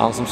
Awesome.